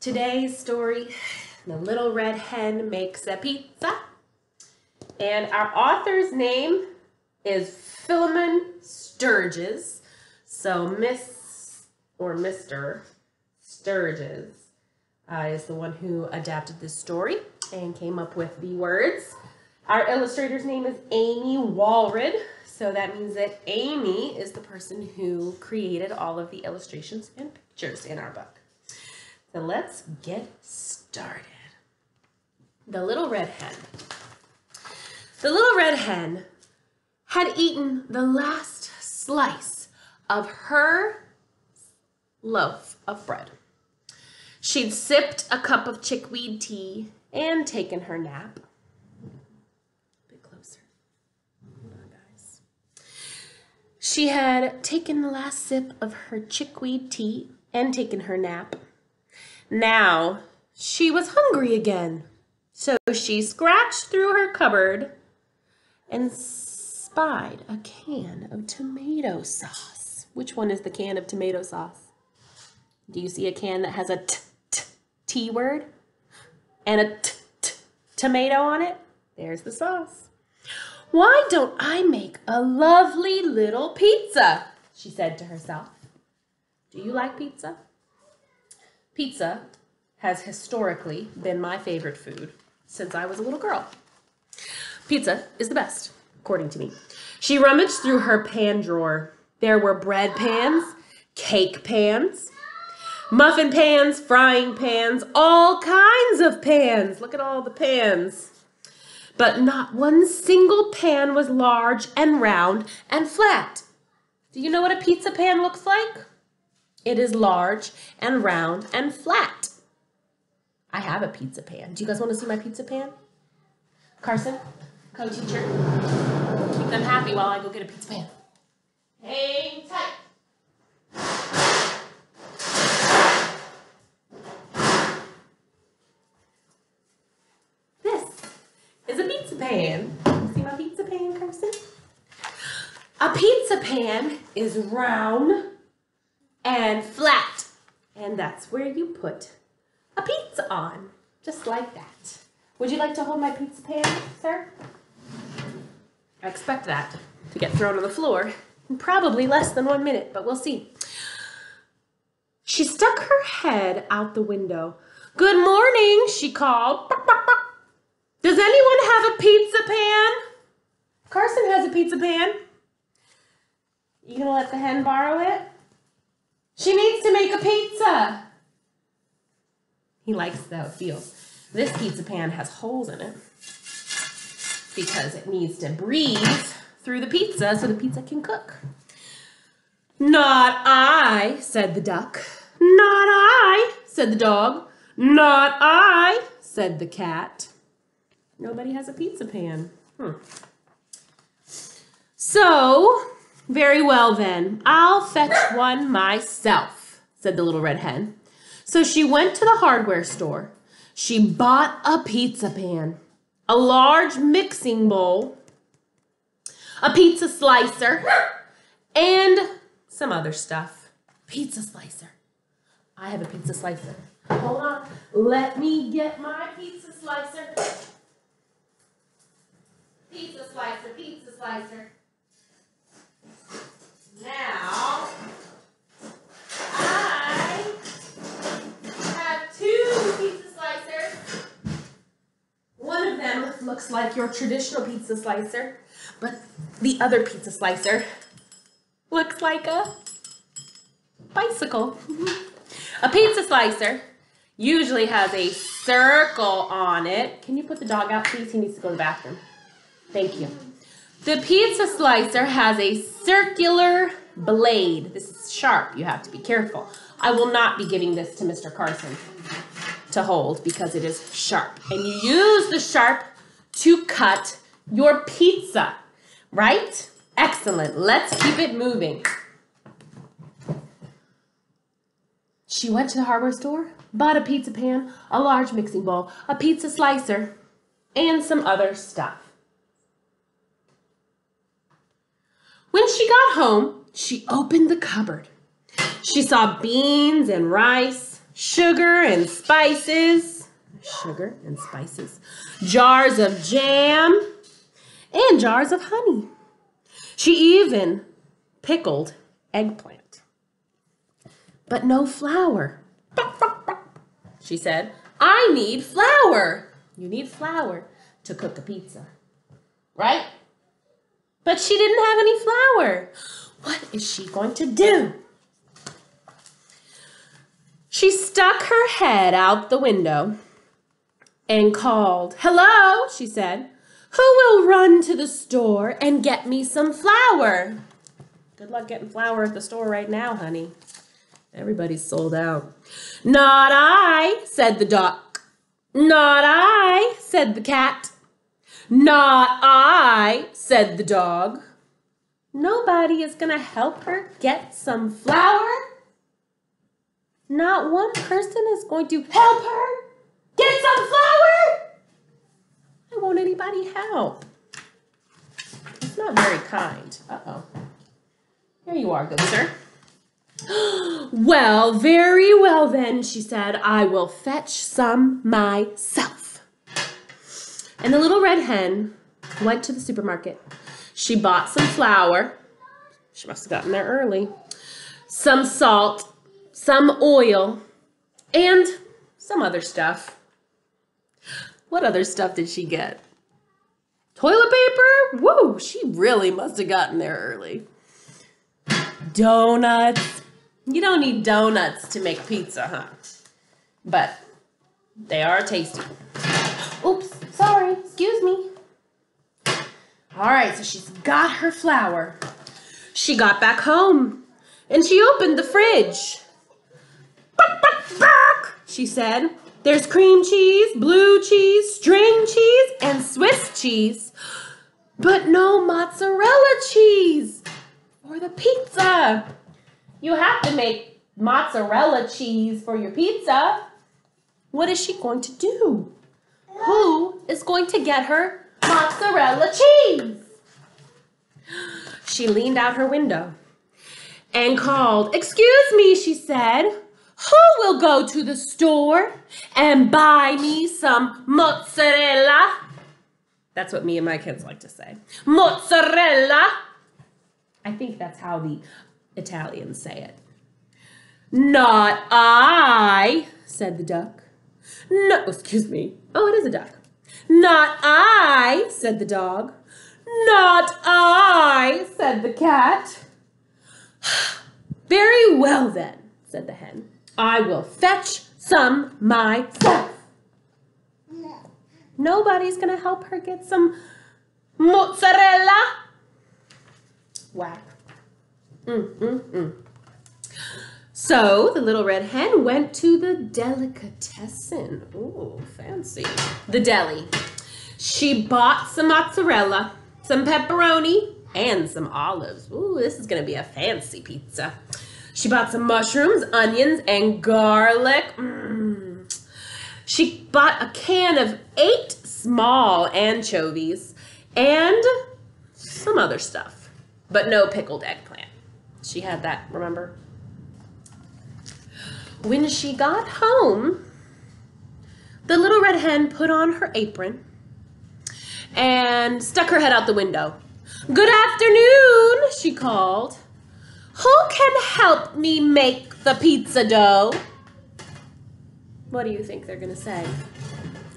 Today's story The Little Red Hen Makes a Pizza. And our author's name is Philemon Sturges. So, Miss or Mr. Sturges uh, is the one who adapted this story and came up with the words. Our illustrator's name is Amy Walrod. So that means that Amy is the person who created all of the illustrations and pictures in our book. So let's get started. The little red hen. The little red hen had eaten the last slice of her loaf of bread. She'd sipped a cup of chickweed tea and taken her nap. A bit closer. Hold on, guys. She had taken the last sip of her chickweed tea and taken her nap. Now she was hungry again, so she scratched through her cupboard and spied a can of tomato sauce. Which one is the can of tomato sauce? Do you see a can that has a t, t, t word and a t, t, tomato on it? There's the sauce. Why don't I make a lovely little pizza? She said to herself. Do you like pizza? Pizza has historically been my favorite food since I was a little girl. Pizza is the best, according to me. She rummaged through her pan drawer. There were bread pans, cake pans, muffin pans, frying pans, all kinds of pans. Look at all the pans. But not one single pan was large and round and flat. Do you know what a pizza pan looks like? It is large and round and flat. I have a pizza pan. Do you guys want to see my pizza pan? Carson, co-teacher, keep them happy while I go get a pizza pan. Hang tight. This is a pizza pan. See my pizza pan, Carson? A pizza pan is round and flat. And that's where you put a pizza on, just like that. Would you like to hold my pizza pan, sir? I expect that to get thrown on the floor in probably less than one minute, but we'll see. She stuck her head out the window. Good morning, she called. Does anyone have a pizza pan? Carson has a pizza pan. You gonna let the hen borrow it? She needs to make a pizza. He likes how it feels. This pizza pan has holes in it because it needs to breathe through the pizza so the pizza can cook. Not I, said the duck. Not I, said the dog. Not I, said the cat. Nobody has a pizza pan. Hmm. So, very well then, I'll fetch one myself, said the little red hen. So she went to the hardware store. She bought a pizza pan, a large mixing bowl, a pizza slicer, and some other stuff. Pizza slicer. I have a pizza slicer. Hold on. Let me get my pizza slicer. Pizza slicer, pizza slicer. Now, I have two pizza slicers. One of them looks like your traditional pizza slicer, but the other pizza slicer looks like a bicycle. a pizza slicer usually has a circle on it. Can you put the dog out, please? He needs to go to the bathroom. Thank you. The pizza slicer has a circular blade. This is sharp. You have to be careful. I will not be giving this to Mr. Carson to hold because it is sharp. And you use the sharp to cut your pizza, right? Excellent. Let's keep it moving. She went to the hardware store, bought a pizza pan, a large mixing bowl, a pizza slicer, and some other stuff. When she got home, she opened the cupboard. She saw beans and rice. sugar and spices, sugar and spices, jars of jam, and jars of honey. She even pickled eggplant. But no flour. She said, I need flour. You need flour to cook a pizza, right? But she didn't have any flour. What is she going to do? She stuck her head out the window and called, Hello, she said. Who will run to the store and get me some flour? Good luck getting flour at the store right now, honey. Everybody's sold out. Not I, said the duck. Not I, said the cat. Not I, said the dog. Nobody is going to help her get some flour. Not one person is going to help her get some flour. Why won't anybody help? It's not very kind. Uh-oh. Here you are, good sir. well, very well then, she said. I will fetch some myself. And the little red hen went to the supermarket. She bought some flour. She must have gotten there early. Some salt, some oil, and some other stuff. What other stuff did she get? Toilet paper? Woo, she really must have gotten there early. Donuts. You don't need donuts to make pizza, huh? But they are tasty. Sorry, excuse me. All right, so she's got her flour. She got back home and she opened the fridge. She said. There's cream cheese, blue cheese, string cheese, and Swiss cheese, but no mozzarella cheese for the pizza. You have to make mozzarella cheese for your pizza. What is she going to do? Who is going to get her mozzarella cheese? She leaned out her window and called, Excuse me, she said. Who will go to the store and buy me some mozzarella? That's what me and my kids like to say. Mozzarella. I think that's how the Italians say it. Not I, said the duck. No, excuse me. Oh, it is a duck. Not I, said the dog. Not I, said the cat. Very well then, said the hen. I will fetch some myself. No. Nobody's going to help her get some mozzarella. Whack. Mm, mm, mm. So the little red hen went to the delicatessen. Ooh, fancy. The deli. She bought some mozzarella, some pepperoni, and some olives. Ooh, this is to be a fancy pizza. She bought some mushrooms, onions, and garlic. Mm. She bought a can of eight small anchovies and some other stuff, but no pickled eggplant. She had that, remember? When she got home, the little red hen put on her apron and stuck her head out the window. Good afternoon, she called. Who can help me make the pizza dough? What do you think they're going to say?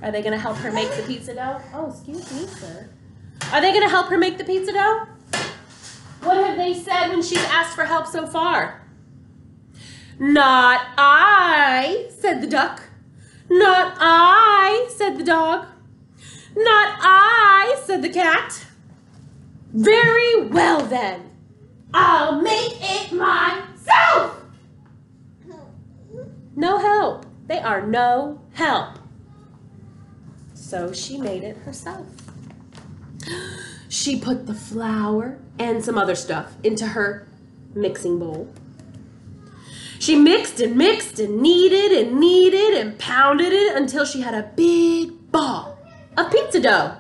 Are they going to help her make the pizza dough? Oh, excuse me, sir. Are they going to help her make the pizza dough? What have they said when she's asked for help so far? Not I, said the duck. Not I, said the dog. Not I, said the cat. Very well then. I'll make it myself. No help. They are no help. So she made it herself. She put the flour and some other stuff into her mixing bowl. She mixed and mixed and kneaded and kneaded and pounded it until she had a big ball of pizza dough.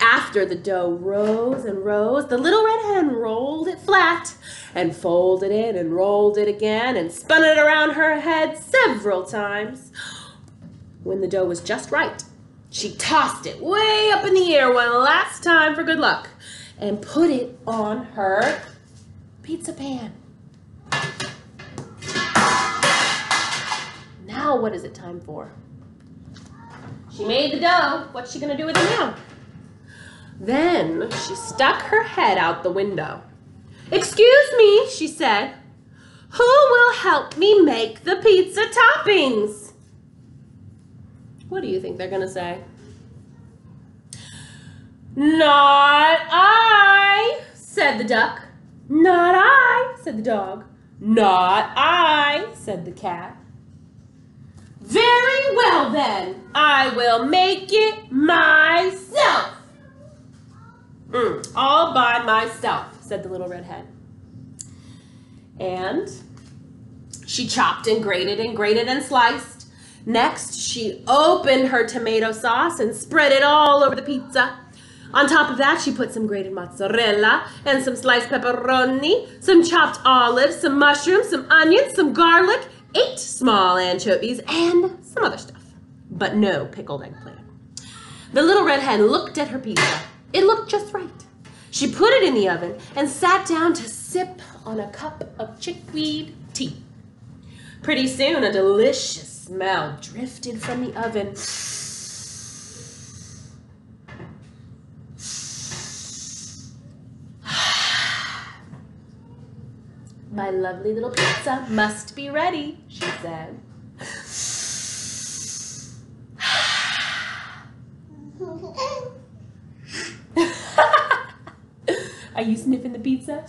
After the dough rose and rose, the little red hen rolled it flat and folded it and rolled it again and spun it around her head several times. When the dough was just right, she tossed it way up in the air one last time for good luck and put it on her pizza pan. Now what is it time for? She made the dough. What's she gonna do with it now? Then she stuck her head out the window. Excuse me, she said. Who will help me make the pizza toppings? What do you think they're gonna say? Not I, said the duck. Not I, said the dog. Not I, said the cat. Very well then, I will make it myself. Mm, all by myself, said the little red hen. And she chopped and grated and grated and sliced. Next, she opened her tomato sauce and spread it all over the pizza. On top of that, she put some grated mozzarella and some sliced pepperoni, some chopped olives, some mushrooms, some onions, some garlic, eight small anchovies, and some other stuff. But no pickled eggplant. The little red hen looked at her pizza. It looked just right. She put it in the oven and sat down to sip on a cup of chickweed tea. Pretty soon, a delicious smell drifted from the oven. My lovely little pizza must be ready, she said. Are you sniffing the pizza?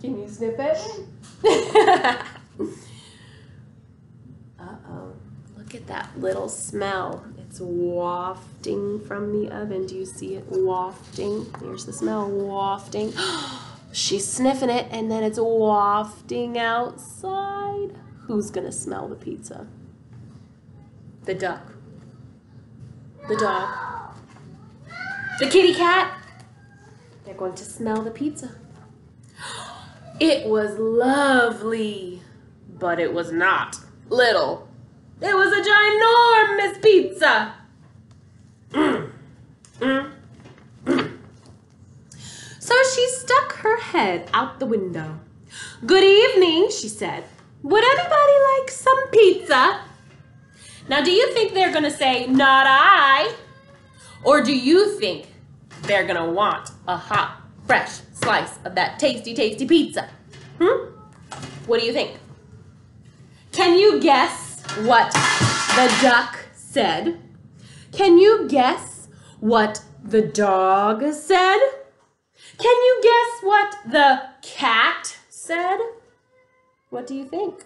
Can you sniff it? Uh-oh. Look at that little smell. It's wafting from the oven. Do you see it wafting? Here's the smell wafting. She's sniffing it and then it's wafting outside. Who's gonna smell the pizza? The duck. The dog. The kitty cat. They're going to smell the pizza. It was lovely, but it was not little. It was a ginormous pizza. Mm. Mm. So she stuck her head out the window. Good evening, she said. Would anybody like some pizza? Now, do you think they're going to say, not I? Or do you think they're going to want a hot, fresh slice of that tasty, tasty pizza? Hmm? What do you think? Can you guess what the duck said? Can you guess what the dog said? Can you guess what the cat said? What do you think?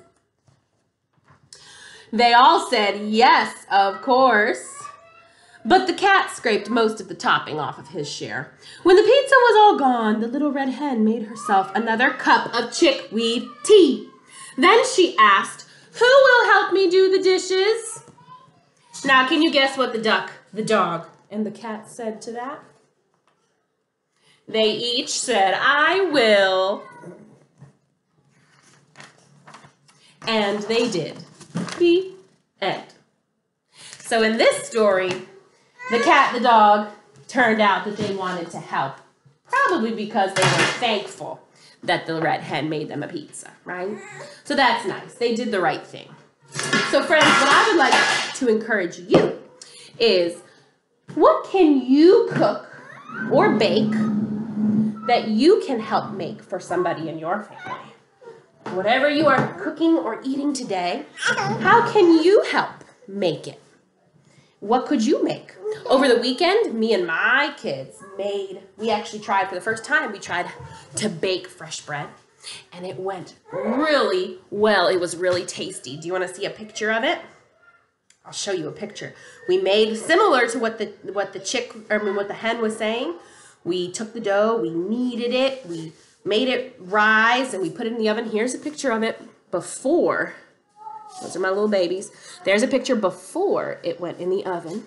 They all said yes, of course. But the cat scraped most of the topping off of his share. When the pizza was all gone, the little red hen made herself another cup of chickweed tea. Then she asked, Who will help me do the dishes? Now, can you guess what the duck, the dog, and the cat said to that? They each said, I will. And they did. The end. So in this story, the cat, the dog, turned out that they wanted to help. Probably because they were thankful that the red hen made them a pizza, right? So that's nice. They did the right thing. So friends, what I would like to encourage you is what can you cook or bake that you can help make for somebody in your family? Whatever you are cooking or eating today, how can you help make it? What could you make? Over the weekend, me and my kids made, we actually tried for the first time, we tried to bake fresh bread and it went really well. It was really tasty. Do you want to see a picture of it? I'll show you a picture. We made similar to what the what the chick I mean what the hen was saying. We took the dough, we kneaded it, we made it rise, and we put it in the oven. Here's a picture of it before Those are my little babies. There's a picture before it went in the oven.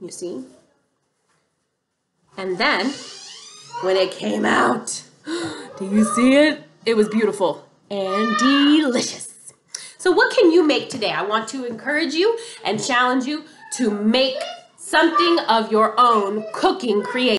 You see? And then when it came out, do you see it? It was beautiful and delicious. So, what can you make today? I want to encourage you and challenge you to make something of your own cooking creation.